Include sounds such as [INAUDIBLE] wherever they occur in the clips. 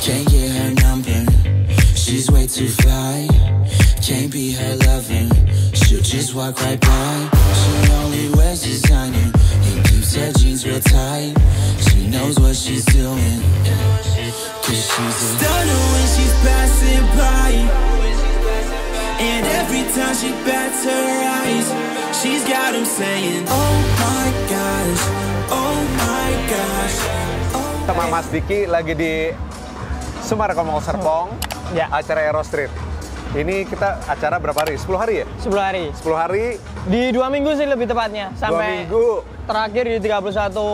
Can't get her number. She's way too fly. Can't be her lover. She'll just walk right by. She only wears designer and keeps her jeans real tight. She knows what she's doing. Cause she's a stunner when she's passing by. And every time she bats her eyes, she's got him saying, Oh my gosh, oh my gosh. Sama Mas Diki lagi di Sumarko Mall Serpong, Ya. acara Aero Street. Ini kita acara berapa hari? 10 hari ya? 10 hari. 10 hari, Di dua minggu sih lebih tepatnya. dua Sampai minggu. terakhir di 31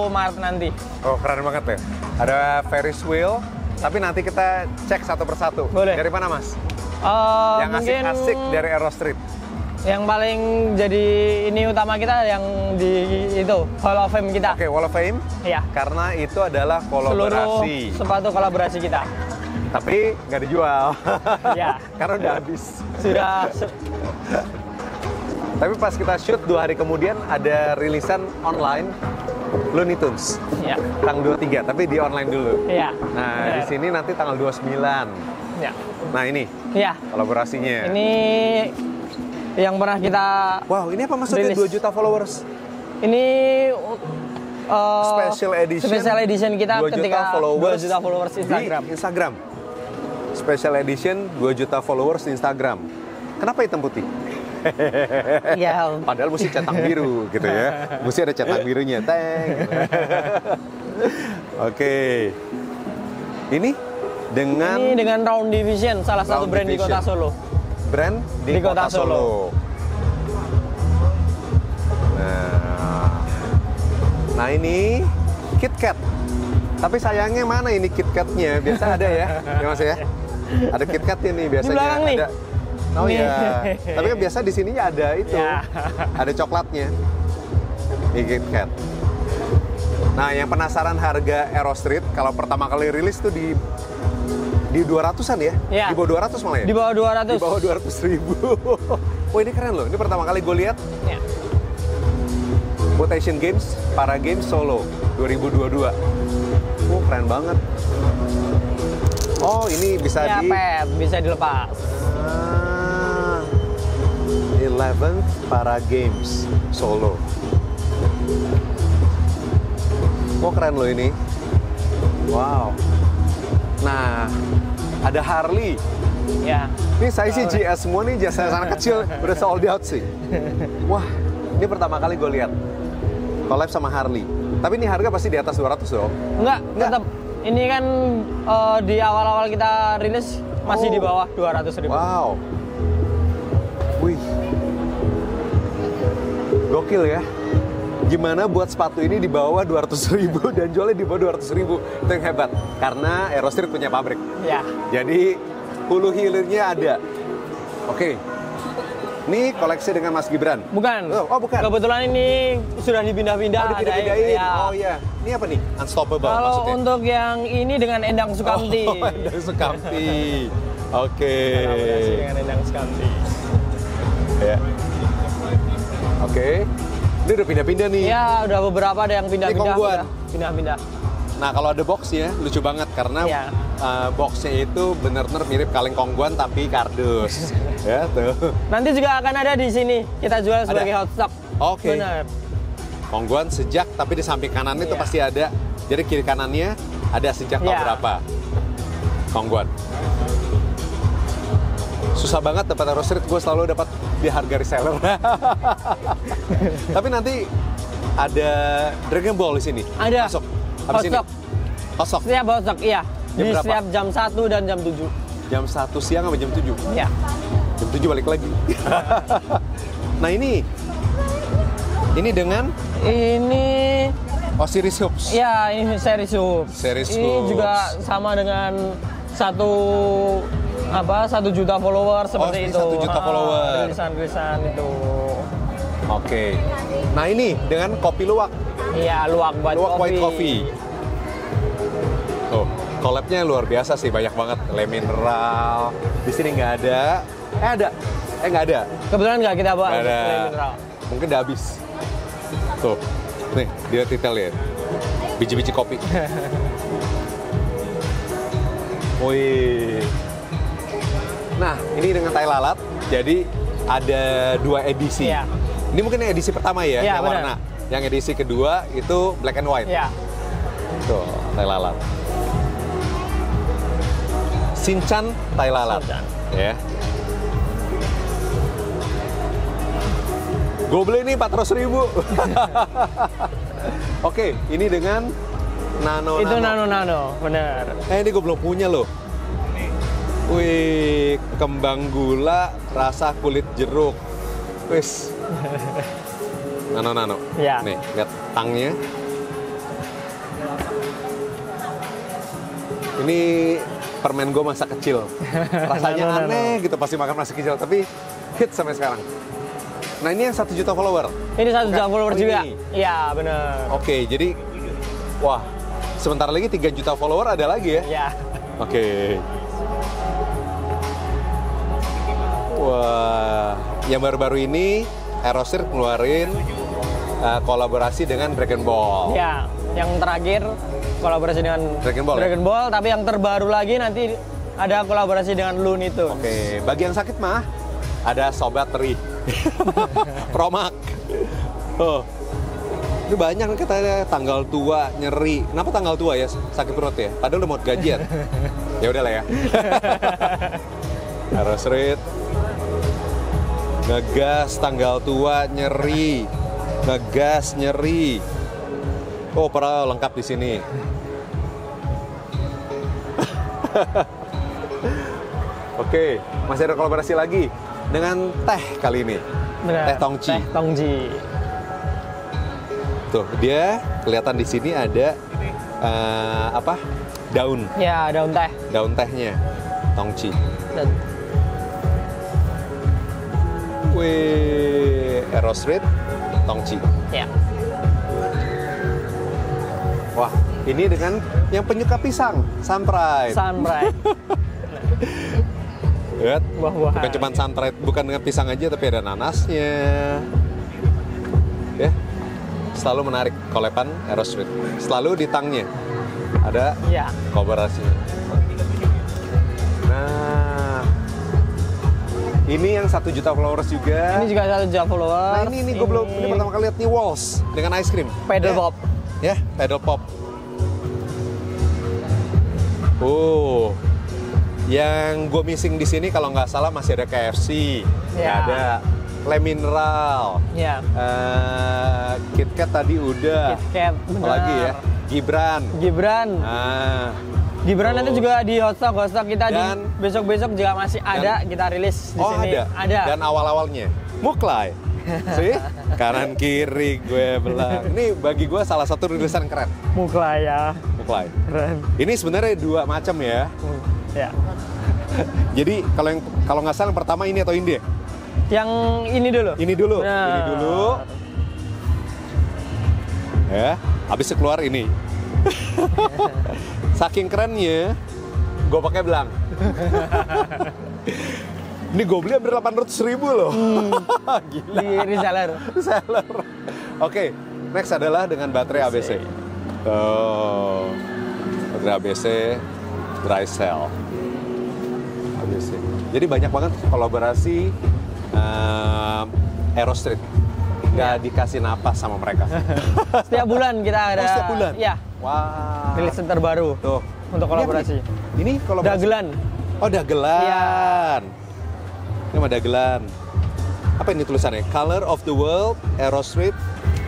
Maret nanti. Oh keren banget ya. Ada Ferris wheel, tapi nanti kita cek satu persatu. Boleh. Dari mana Mas? Eh, Yang mungkin asik-asik dari Aero Street. Yang paling jadi ini utama kita yang di itu Hall of Fame kita. Oke, Wall of Fame. Iya. Karena itu adalah Seluruh kolaborasi. sepatu kolaborasi kita. Tapi nggak dijual. Iya. [LAUGHS] Karena udah habis. Sudah [LAUGHS] Tapi pas kita shoot dua hari kemudian ada rilisan online Looney Tunes. ya. Tanggal 23, tapi di online dulu. Iya. Nah, di sini nanti tanggal 29. Ya. Nah, ini Iya. kolaborasinya. Ini yang pernah kita Wow, ini apa maksudnya Rilis. 2 juta followers? ini uh, Special edition. Special edition kita 2 juta ketika followers 2 juta followers Instagram. Di Instagram. Special edition 2 juta followers di Instagram. Kenapa hitam putih? [LAUGHS] Iya. Padahal mesti centang biru gitu ya. Mesti ada centang birunya. Teng. [LAUGHS] Oke. Ini dengan Ini dengan Round Division, salah satu Round brand di Division. kota Solo. Brand di, Di Kota Solo. Nah, nah ini KitKat. Tapi sayangnya mana ini KitKatnya? Biasa ada ya, [LAUGHS] ya Mas ya. Ada KitKatnya nih biasanya. belakang nih. Ada. Oh Nih. iya. [LAUGHS] Tapi kan biasa di sininya ada itu. Ya. Ada coklatnya. Ini KitKat. Nah, yang penasaran harga Aero Street kalau pertama kali rilis tuh di di 200-an ya? Ya. Di bawah 200 malah ya? Di bawah 200. Di bawah 200 ribu. Wah [LAUGHS] ini keren loh. Ini pertama kali gue lihat Ya. buat Asian Games, Para Games Solo 2022. Wah keren banget. Oh ini bisa Ya, di pet, bisa dilepas. Ah, 11th Para Games Solo. Wah keren loh ini. Wow. Nah, ada Harley. Ya. Ini saya sih GS semua nih jasa anak [LAUGHS] kecil udah sold out sih. Wah, ini pertama kali gue lihat collab sama Harley. Tapi ini harga pasti di atas 200 dong. Enggak, Enggak. tetap. Ini kan eh, di awal-awal kita rilis masih Oh. di bawah 200 ribu. Wow. Wih. Gokil ya. Gimana buat sepatu ini di bawah 200 ribu [LAUGHS] dan jualnya di bawah 200 ribu. Itu yang hebat. Karena Aero Street punya pabrik. Ya. Jadi hulu hilirnya ada. Oke. Ini koleksi dengan Mas Gibran. Bukan. Oh, oh, bukan. Kebetulan ini sudah dipindah-pindah. Oh, dipindah-pindahin. ya. Oh iya. Ini apa nih? Unstoppable Kalau maksudnya. untuk yang ini dengan Endang Sukamti. Oh, [LAUGHS] Endang Sukamti. Oke. Kolaborasi dengan Endang Sukamti. Ya. Oke. Ini udah pindah-pindah nih. Ya, udah beberapa ada yang pindah-pindah. Pindah-pindah. Nah, kalau ada boxnya lucu banget karena Iya. uh, boxnya itu benar-benar mirip kaleng kongguan tapi kardus. [LAUGHS] ya, tuh. Nanti juga akan ada di sini. Kita jual sebagai Ada? hot stock. Oke. Benar. Kongguan sejak tapi di samping kanan itu Iya. pasti ada. Jadi kiri kanannya ada sejak tahun Iya. berapa. Kongguan. Susah banget dapat Aero Street, gue selalu dapat di harga reseller. [LAUGHS] Tapi nanti ada Dragon Ball di sini. Ada. Masuk. Habis ini. stock. Setiap hot stock, iya. Jam di berapa? setiap jam 1 dan jam 7. Jam 1 siang sampai jam 7. Ya. Jam 7 balik lagi. [LAUGHS] nah ini. Ini dengan Ini Osiris Hoops. ya ini series hoops. Series ini hoops. juga sama dengan satu apa satu juta follower seperti ini itu. satu juta Ah, follower. Rilisan-rilisan itu. Oke. Nah ini dengan kopi luwak. Iya, luwak white luwak coffee. white coffee. Tuh, collabnya luar biasa sih, banyak banget. Le mineral. Di sini nggak ada. Eh ada. Eh nggak ada. Kebetulan nggak kita bawa ada. le mineral. Mungkin udah habis. Tuh, nih dia detail ya. Biji-biji kopi. [LAUGHS] Wih. Nah, ini dengan tai lalat. Jadi ada dua edisi. Iya. Ini mungkin edisi pertama ya, Iya, yang benar. warna. Yang edisi kedua itu black and white. Ya, Tuh, tai lalat. Sinchan tai lalat. Shinchan. Ya. Beli ini 400 ribu. [LAUGHS] Oke, ini dengan nano itu nano-nano, bener. Eh ini gue belum punya loh. Wih, kembang gula rasa kulit jeruk. Wis. Nano nano. Ya. Nih, lihat tangnya. Ini permen gue masa kecil. [LAUGHS] Rasanya Nano, nano. aneh gitu pasti makan masa kecil, tapi hit sampai sekarang. Nah ini yang satu juta follower. Ini satu juta follower Oh, juga. Iya, bener. Oke, jadi wah, sebentar lagi 3 juta follower ada lagi ya. Ya, Oke. Wah, yang baru-baru ini Aerosir ngeluarin uh, kolaborasi dengan Dragon Ball. ya. Yang terakhir kolaborasi dengan Dragon Ball, ya? Dragon Ball, tapi yang terbaru lagi nanti ada kolaborasi dengan Looney Tunes. Oke, bagi yang sakit mah ada sobat teri. [LAUGHS] Promak. Oh. Ini banyak nih katanya tanggal tua, nyeri. Kenapa tanggal tua ya? Sakit perut ya? Padahal udah mau gajian. [LAUGHS] ya udahlah ya. [LAUGHS] Aerosrit. Ngegas tanggal tua nyeri. Ngegas nyeri. Oh, para lengkap di sini. [LAUGHS] Oke, masih ada kolaborasi lagi dengan teh kali ini. Bener. Teh Tongci. Teh Tongji. Tuh, dia kelihatan di sini ada eh, apa? Daun, Ya, daun teh. daun tehnya. Tongci. Dan- Wih, Aerosrit, Tongci. Ya. Wah, ini dengan yang penyuka pisang, Sunpride. Sunrise. [LAUGHS] Lihat, Buah-buahan. bukan cuma Sunpride, bukan dengan pisang aja, tapi ada nanasnya. Ya, selalu menarik kolepan Aerosrit. Selalu di tangnya ada Ya. kolaborasi. Ini yang satu juta followers juga. Ini juga satu juta followers. Nah ini, ini gue belum, ini pertama kali lihat nih Walls dengan ice cream. Pedal Ya. pop. Ya, pedal pop. Oh, yang gue missing di sini kalau nggak salah masih ada KFC, Ya. ada Le Mineral, Ya. eh, KitKat tadi udah, KitKat, apalagi ya, Gibran. Gibran. Ah, Gibran Oh. nanti juga di hotstock hotstock kita Dan- besok-besok juga masih ada kita rilis di oh sini. ada, Ada. dan awal-awalnya Muklai. [LAUGHS] sih kanan kiri gue belah. Ini bagi gue salah satu rilisan keren. Mukla ya. Muklai. Keren. Ini sebenarnya dua macam ya. Hmm, Ya. [LAUGHS] Jadi kalau yang kalau nggak salah yang pertama ini atau ini? Yang ini dulu. Ini dulu, Benar. ini dulu. Ya, habis keluar ini. [LAUGHS] Saking kerennya, gue pakai belang. [LAUGHS] ini gue beli hampir 800 ribu loh. [LAUGHS] Gila. Di reseller. Seller. Oke, next adalah dengan baterai ABC. Oh, baterai ABC dry cell. ABC. Jadi banyak banget kolaborasi um, Aero Street. Gak dikasih napas sama mereka. Setiap bulan kita ada. Oh, setiap bulan? Ya. Wah. Rilis terbaru. Tuh. Untuk kolaborasi. Ini, ini kolaborasi. Dagelan. Oh, dagelan. Iya. Ini mah dagelan. Apa ini tulisannya? Color of the World, Aero Street,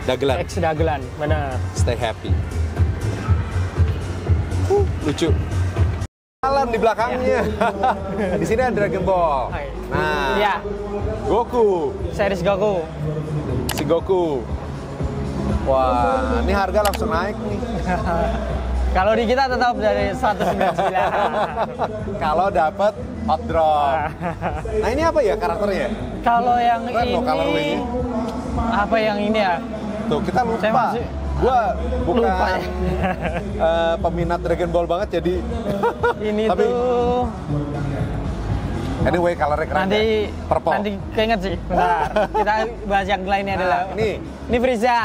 dagelan. X dagelan. Benar. Stay happy. Uh, lucu. Jalan di belakangnya. [LAUGHS] di sini ada Dragon Ball. Nah, Ya. Goku, Series Goku. si Goku. Wah, ini harga langsung naik nih. [LAUGHS] Kalau di kita tetap dari 199. [LAUGHS] Kalau dapat hot drop. [LAUGHS] Nah, ini apa ya karakternya? Kalau yang Keren ini apa yang ini ya? Tuh, kita lupa. Saya masih- Gua bukan Lupa ya. eh, peminat Dragon Ball banget jadi Ini Tapi- tuh anyway colornya keren nanti ya. Purple. nanti keinget sih. Bentar. kita bahas yang lainnya Nah, adalah ini. ini Frieza.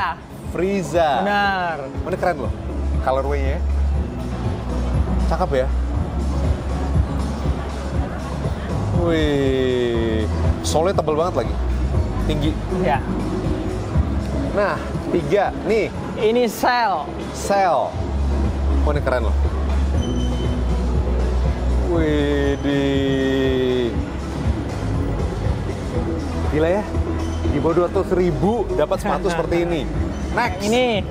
Frieza. Benar. Mana keren loh. colorway-nya. Cakep ya. Wih, solnya tebel banget lagi. Tinggi. Ya. Nah, tiga. Nih, Ini sel. Sel. Oh ini keren loh. Wih, Gila ya. Di bawah 200 ribu dapat sepatu [LAUGHS] seperti ini. Next. Ini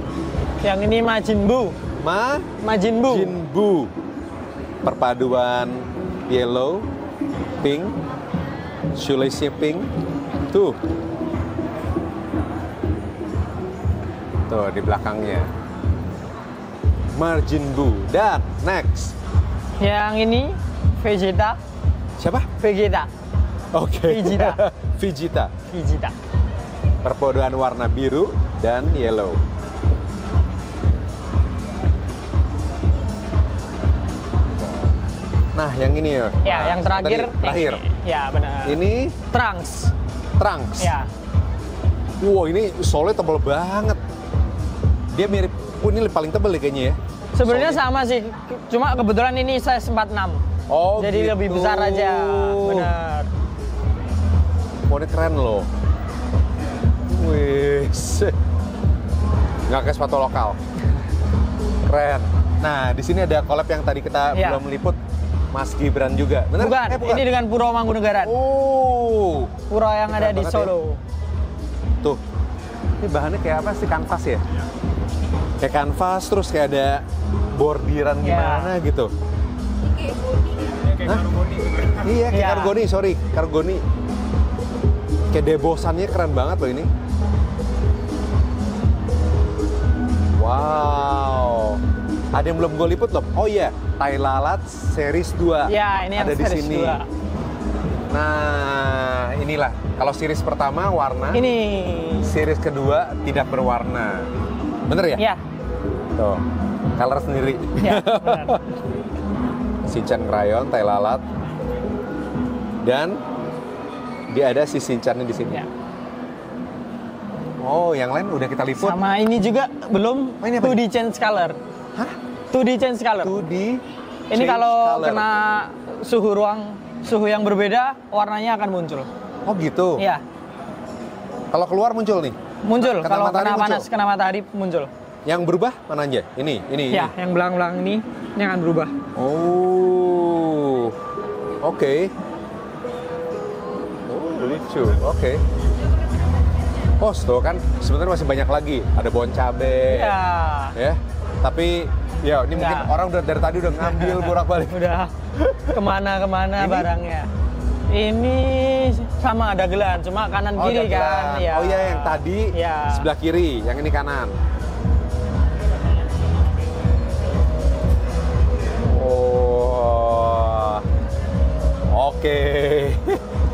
yang ini Majinbu. Ma Majinbu. Jinbu. Perpaduan yellow, pink, shoelace pink. Tuh. Tuh di belakangnya. Margin Bu. Dan next. Yang ini Vegeta. Siapa? Vegeta. Oke. Vegeta. [LAUGHS] Vegeta. Vegeta. Perpaduan warna biru dan yellow. Nah, yang ini ya. Ya, yang terakhir. Tadi, terakhir. Ya, benar. Ini Trunks. trunks. Ya. Wow, ini solnya tebal banget. Dia mirip, oh ini paling tebal deh kayaknya ya. Sebenarnya sama sih, cuma kebetulan ini size 46. Oh, Jadi gitu. lebih besar aja. Benar. Oh, ini keren loh. Wih, nggak kayak sepatu lokal. Keren. Nah, di sini ada collab yang tadi kita Iya. belum meliput. Mas Gibran juga. Bener? Bukan, Eh, ini dengan Puro Mangkunegaran. Oh, Puro yang Keren ada di ya. Solo. tuh. Ini bahannya kayak apa sih? Kanvas ya? Kayak kanvas, terus kayak ada bordiran Iya. gimana gitu. Hah? Iya, kayak Iya. kargoni, sorry, kargoni. Kayak debosannya keren banget loh ini. Wow. Ada yang belum gue liput loh. Oh iya, Tai Lalat Series 2. Ya, ini yang ada di sini. 2. Nah, inilah. Kalau series pertama warna, Ini. series kedua tidak berwarna. Bener ya? Ya, Tuh, color sendiri. ya, benar. [LAUGHS] Shinchan Crayon, Tai Lalat. Dan dia ada si Shinchannya di sini. Ya. Oh, yang lain udah kita liput. Sama ini juga belum Oh, ini apa 2D change color. Hah? 2D change color. Tuh di Ini change kalau color. kena suhu ruang, suhu yang berbeda, warnanya akan muncul. Oh gitu. Iya, Kalau keluar muncul nih. muncul. Kena kalau kena muncul? panas, kena matahari muncul. Yang berubah mana aja? Ini, ini, Ya, ini. yang belang-belang ini, ini akan berubah. Oh, oke. Oh, lucu. Oke. Pos tuh kan sebenarnya masih banyak lagi. Ada bon cabe. Ya, Ya. Tapi ya ini mungkin Ya. orang udah dari tadi udah ngambil [LAUGHS] bolak-balik. udah ke mana-kemana Ini? barangnya. Ini sama ada gelan, cuma kanan Oh, kiri ada kan. Ya. Oh iya yang tadi Ya. sebelah kiri, yang ini kanan.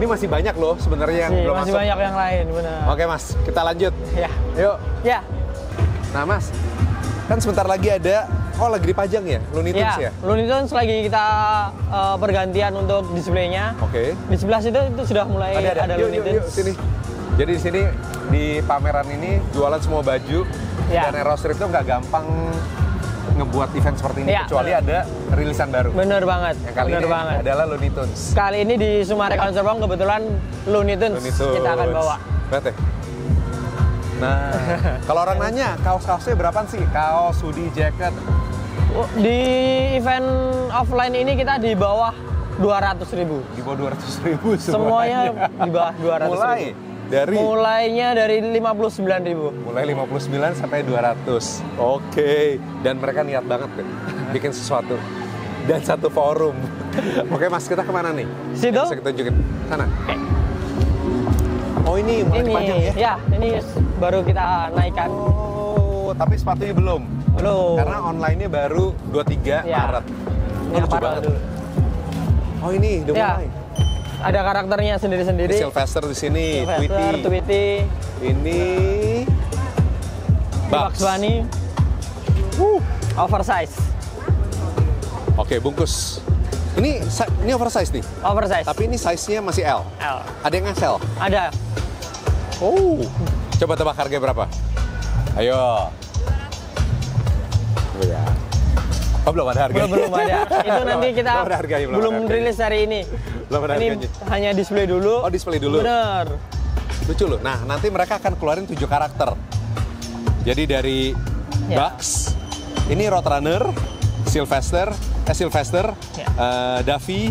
Masih banyak loh sebenarnya yang Masih, belum masih masuk. banyak yang lain, benar. Oke Mas, kita lanjut. Ya, Yuk. ya, Nah Mas, kan sebentar lagi ada, oh lagi dipajang ya, Looney Tunes ya? ya. Looney Tunes lagi kita eh, pergantian untuk displaynya. Oke. Di sebelah situ itu sudah mulai Ada ada. ada yuk, Looney yuk, yuk, sini. Jadi di sini di pameran ini jualan semua baju Ya. dan Aerostrip itu nggak gampang ngebuat event seperti ini Ya, kecuali ada rilisan baru. Bener banget. Yang kali bener ini banget. adalah Looney Tunes. Kali ini di Sumarekon Conservong kebetulan Looney Tunes, Looney Tunes. kita akan bawa. Deh. Nah, [LAUGHS] kalau orang nanya kaos-kaosnya berapaan sih? Kaos, hoodie, jacket. Oh, Di event offline ini kita di bawah 200 ribu. Di bawah 200 ribu Semuanya di bawah 200 Mulai ribu. Dari Mulainya dari 59 ribu. mulai 59 sampai 200. Oke, dan mereka niat banget deh bikin sesuatu dan satu forum. [LAUGHS] Oke, Mas, kita ke mana nih? Situ? Bisa kita tunjukin sana. Oh ini mulai Ini dipajang ya? ya, ini baru kita naikkan. Oh, tapi sepatunya belum. Belum. Karena online-nya baru 23 Ya. Maret. Oh, Yang lucu parah banget. dulu. Oh ini udah Ya. mulai. Ada karakternya sendiri-sendiri. Sylvester di sini, Sylvester, Tweety. Tweety, Ini Bugs Bunny, Uh. oversize. Oke, bungkus. Ini ini oversize nih. Oversize. Tapi ini size-nya masih L. L. Ada yang XL. Ada. Oh. Coba tebak harganya berapa? Ayo. Oh, belum ada harganya. belum belum ada. [LAUGHS] Itu nanti kita Belum ada harganya, belum belum ada rilis hari ini. Belum ada ini harganya. hanya display dulu. Oh, display dulu. Bener. Lucu loh. Nah, nanti mereka akan keluarin tujuh karakter. Jadi dari. Bugs, ini Roadrunner, Sylvester, eh Sylvester, Ya. eh, Daffy,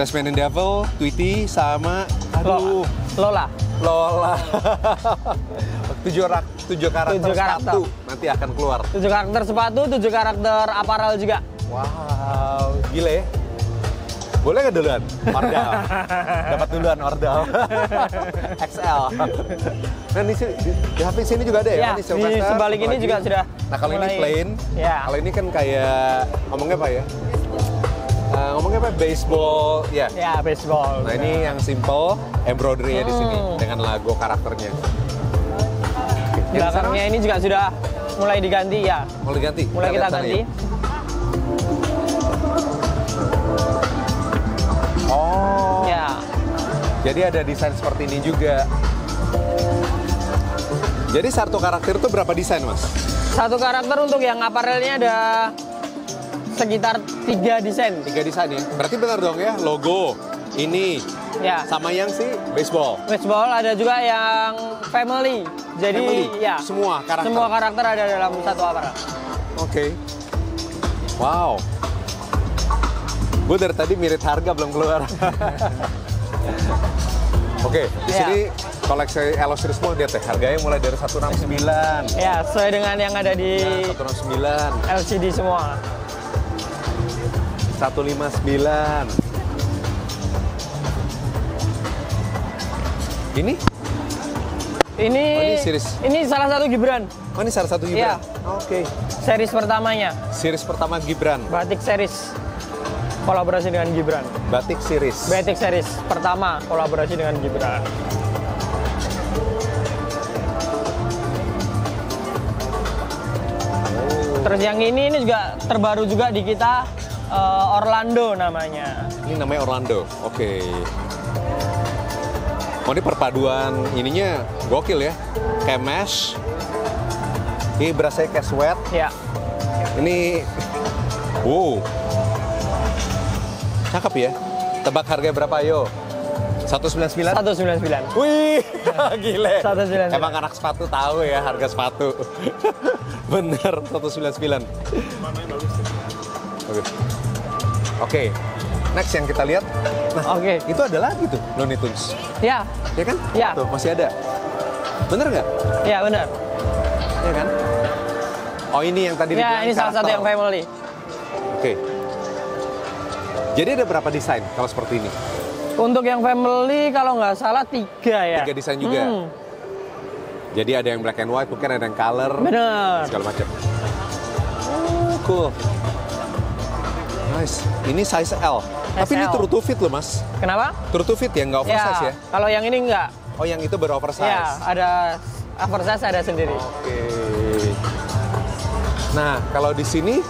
Tasmanian Devil, Tweety, sama aduh, Lola. Lola. [LAUGHS] tujuh, rak, tujuh karakter Tujuh karakter. sepatu nanti akan keluar. Tujuh karakter sepatu, tujuh karakter aparel juga. Wow, gila ya. Boleh nggak duluan? Ordal. [LAUGHS] Dapat duluan ordal. [LAUGHS] XL. Nah, di, sini- di, di HP sini juga ada ya? Ya, di Sylvester, sebalik ini lagi. juga sudah Nah, kalau ini plain. Ya. Kalau ini kan kayak ngomongnya apa ya? Eh, ngomongnya apa? Baseball, ya. Ya, baseball. Nah, ini yang simple, embroidery ya di sini Hmm. dengan logo karakternya. Belakangnya ini juga sudah mulai diganti ya. Mau diganti? Mulai kita sana ganti. ya. Oh. Ya. Jadi ada desain seperti ini juga. Jadi satu karakter itu berapa desain, Mas? Satu karakter untuk yang aparelnya ada sekitar tiga desain. Tiga desain ya. Berarti benar dong ya, logo ini Ya. sama yang si baseball. Baseball ada juga yang family. Jadi Family, ya semua karakter. Semua karakter ada dalam satu aparel. Oke. Wow. Gue dari tadi mirip harga belum keluar. [LAUGHS] Oke, di Ya. sini koleksi Elo Series semua lihat deh, harganya mulai dari 169. Ya, sesuai dengan yang ada di Nah, 169, LCD semua. 159. Ini? Ini Oh, ini series. ini salah satu Gibran, Oh ini salah satu Iya. Gibran? Oke. series pertamanya, Series pertama Gibran, Batik series. Kolaborasi dengan Gibran. Batik Series. Batik series pertama kolaborasi dengan Gibran. Terus yang ini ini juga terbaru juga di kita eh, Orlando namanya. Ini namanya Orlando. Oke. Oh ini perpaduan ininya gokil ya. Kayak mesh. Ini berasanya kayak sweat. Ya, Ini, wow, cakep ya. Tebak harganya berapa yo? 199? 199. Wih, [LAUGHS] [LAUGHS] gile. 199. Emang anak sepatu tahu ya harga sepatu. [LAUGHS] Bener, 199. Oke. Oke. Next yang kita lihat. Nah, Oke. itu ada lagi tuh Looney Tunes. Ya, Ya kan? Ya. Tuh, masih ada. Bener nggak? ya benar. Ya kan? Oh ini yang tadi Ya, dibilang ini salah satu yang family. Oke. Jadi ada berapa desain kalau seperti ini? Untuk yang family kalau nggak salah tiga ya. Tiga desain juga. Hmm, Jadi ada yang black and white, mungkin ada yang color, bener. segala macam. Oh, cool. Nice. Ini size L. Tapi ini SL. true to fit loh, Mas. Kenapa? True to fit ya, nggak oversize ya? Kalau yang ini nggak. Oh, yang itu baru oversize. Ya, ada oversize ada sendiri. Oke. Nah, kalau di sini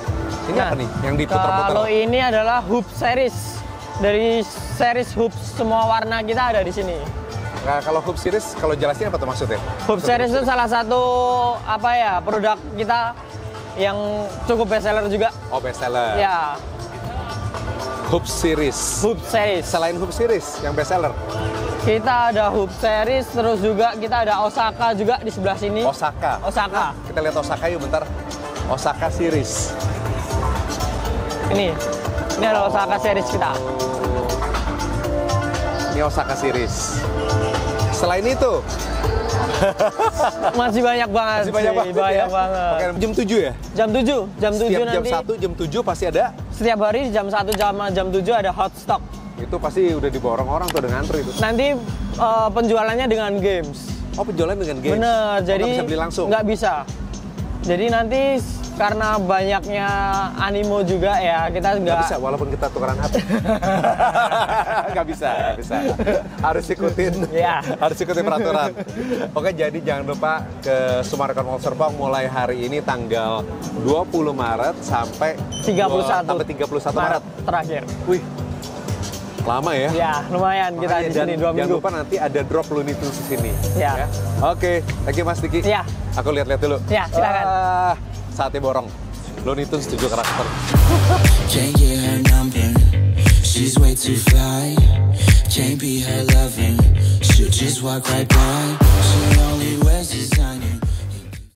ini Nah, apa nih yang diputar-putar? Kalau ini adalah hoop series. Dari series hoop semua warna kita ada di sini. Nah, kalau Hoop Series, kalau jelasnya apa tuh maksudnya? Hoop series itu salah satu apa ya produk kita yang cukup best seller juga. Oh, best seller. Ya, Hoop Series. hoop series. Selain Hoop Series yang best seller, Kita ada hoop series, terus juga kita ada Osaka juga di sebelah sini. Osaka. Osaka. Kita lihat Osaka yuk bentar. Osaka Series. Ini, ini adalah Osaka series kita. Ini Osaka Series. Selain itu, [LAUGHS] Masih banyak banget. masih banyak sih, banget banyak ya. banget. Jam 7 ya? Jam 7, jam 7 Setiap nanti. jam 1, jam 7 pasti ada. Setiap hari jam 1 jam jam 7 ada hot stock. Itu pasti udah diborong orang tuh dengan ngantri itu. Nanti eh, penjualannya dengan games. Oh, penjualan dengan games. Bener, Oh, jadi nggak bisa beli langsung. nggak bisa. Jadi nanti karena banyaknya animo juga ya kita Nggak bisa, walaupun kita tukeran HP. [LAUGHS] Nggak bisa, nggak bisa. Harus ikutin. Iya. Harus ikutin peraturan. Oke, jadi jangan lupa ke Sumarekon Mall Serpong mulai hari ini tanggal 20 Maret sampai 31 sampai 31 Maret. Maret terakhir. Wih, Lama ya? Ya, lumayan oh, kita ya, di sini dua minggu. Jangan lupa nanti ada drop Looney Tunes di sini. Ya. ya. Oke, okay. thank Mas Diki. Ya. Aku lihat-lihat dulu. Ya, silakan. Uh, saatnya borong. Looney Tunes tujuh karakter. Can't get her number. She's way too fly. Can't be her loving. She'll just walk right by. She only wears design.